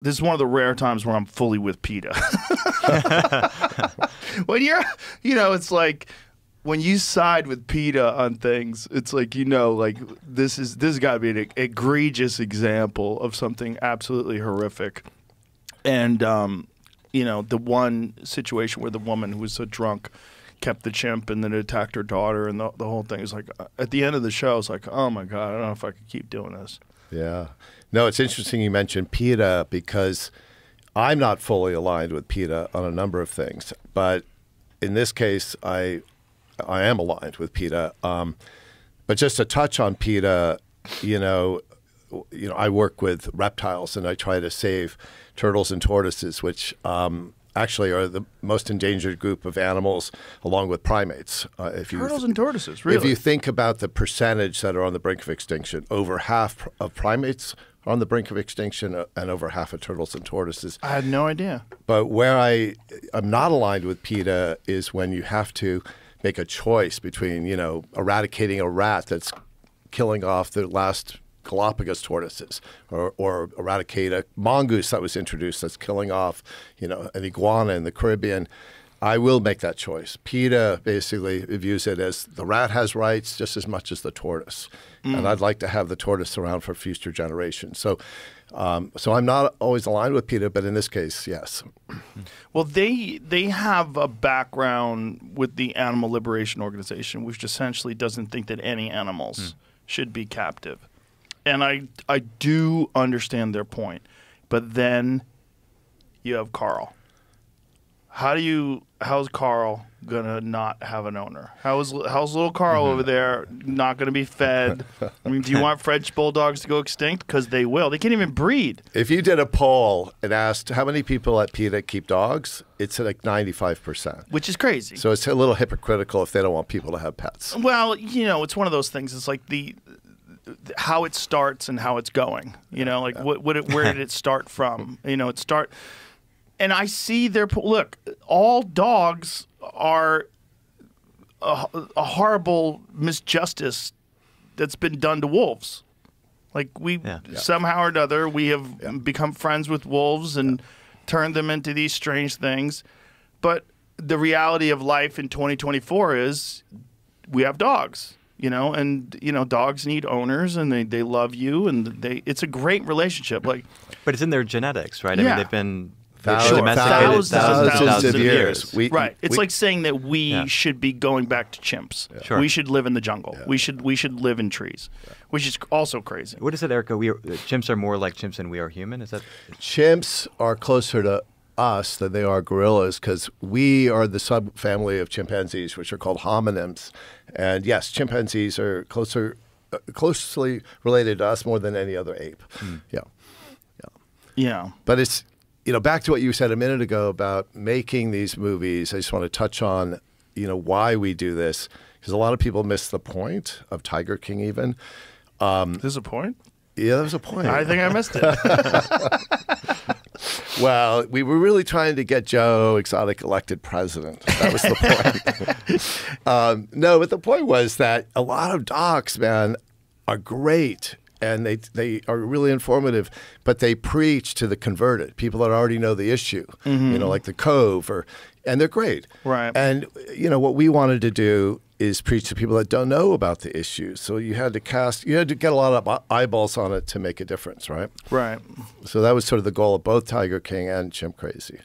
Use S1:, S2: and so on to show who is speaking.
S1: this is one of the rare times where I'm fully with PETA. when you're, you know, it's like when you side with PETA on things, it's like you know, like this is this has got to be an egregious example of something absolutely horrific, and um, you know, the one situation where the woman who was so drunk kept the chimp and then attacked her daughter, and the, the whole thing is like uh, at the end of the show, it's like, oh my god, I don't know if I could keep doing this.
S2: Yeah. No, it's interesting you mentioned PETA because I'm not fully aligned with PETA on a number of things, but in this case, I I am aligned with PETA. Um, but just to touch on PETA, you know, you know, I work with reptiles and I try to save turtles and tortoises, which um, actually are the most endangered group of animals, along with primates.
S1: Uh, if you turtles and tortoises, really.
S2: If you think about the percentage that are on the brink of extinction, over half of primates are on the brink of extinction, uh, and over half of turtles and tortoises.
S1: I had no idea.
S2: But where I am not aligned with PETA is when you have to make a choice between, you know, eradicating a rat that's killing off the last Galapagos tortoises or, or eradicate a mongoose that was introduced that's killing off, you know, an iguana in the Caribbean. I will make that choice. PETA basically views it as the rat has rights just as much as the tortoise, mm. and I'd like to have the tortoise around for future generations. So, um, so I'm not always aligned with PETA, but in this case, yes.
S1: Well, they they have a background with the Animal Liberation Organization, which essentially doesn't think that any animals mm. should be captive and I I do understand their point, but then you have Carl. How do you? How's Carl gonna not have an owner? How's how's little Carl mm-hmm. over there not gonna be fed? I mean, do you want French bulldogs to go extinct? Because they will. They can't even breed.
S2: If you did a poll and asked how many people at PETA keep dogs, it's like ninety five percent,
S1: which is crazy.
S2: So it's a little hypocritical if they don't want people to have pets.
S1: Well, you know, it's one of those things. It's like the how it starts and how it's going. You know, like what, what it, where did it start from? You know, it start, and I see their look. All dogs are a, a horrible misjustice that's been done to wolves. Like we yeah. somehow or another we have yeah. become friends with wolves and yeah. turned them into these strange things. But the reality of life in 2024 is we have dogs you know and you know dogs need owners and they, they love you and they it's a great relationship like
S3: but it's in their genetics right yeah. i mean they've been
S2: Thousands, thousands, thousands, thousands, of years.
S1: We, right. It's we, like saying that we yeah. should be going back to chimps. Yeah. Sure. We should live in the jungle. Yeah. We should we should live in trees, which is also crazy.
S3: What is it, Erica? We are, uh, chimps are more like chimps than we are human. Is that?
S2: Chimps are closer to us than they are gorillas because we are the subfamily of chimpanzees, which are called hominins. And yes, chimpanzees are closer, uh, closely related to us more than any other ape. Mm. Yeah,
S1: yeah, yeah.
S2: But it's you know back to what you said a minute ago about making these movies. I just want to touch on you know why we do this because a lot of people miss the point of Tiger King. Even
S1: um, there's a point.
S2: Yeah, there's a point.
S1: I think I missed it.
S2: well, we were really trying to get Joe Exotic elected president. That was the point. um, no, but the point was that a lot of docs, man, are great and they they are really informative, but they preach to the converted, people that already know the issue, mm-hmm. you know, like the Cove, or and they're great,
S1: right?
S2: And you know what we wanted to do is preach to people that don't know about the issues. So you had to cast, you had to get a lot of eyeballs on it to make a difference, right?
S1: Right.
S2: So that was sort of the goal of both Tiger King and Chimp Crazy.